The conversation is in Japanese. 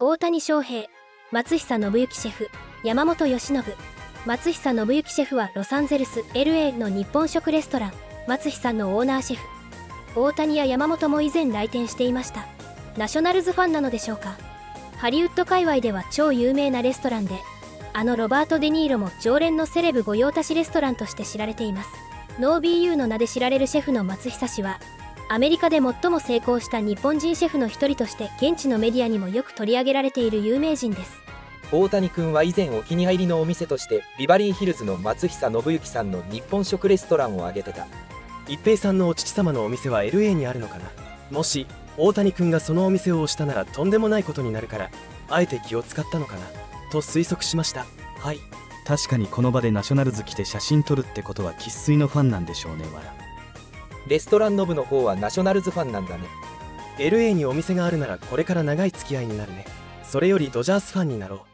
大谷翔平松久信之シェフ山本由伸。松久信之シェフはロサンゼルス LA の日本食レストラン松久のオーナーシェフ。大谷や山本も以前来店していました。ナショナルズファンなのでしょうか。ハリウッド界隈では超有名なレストランであのロバート・デ・ニーロも常連のセレブ御用達レストランとして知られています。ノー BU の名で知られるシェフの松久氏はアメリカで最も成功した日本人シェフの一人として現地のメディアにもよく取り上げられている有名人です。大谷君は以前お気に入りのお店としてビバリーヒルズの松久信之さんの日本食レストランを挙げてた。一平さんのお父様のお店は LA にあるのかな？もし大谷君がそのお店を押したならとんでもないことになるからあえて気を使ったのかな？と推測しました。はい。確かにこの場でナショナルズ来て写真撮るってことは生粋のファンなんでしょうねわらレストランノブの方はナショナルズファンなんだね。LA にお店があるならこれから長い付き合いになるね。それよりドジャースファンになろう。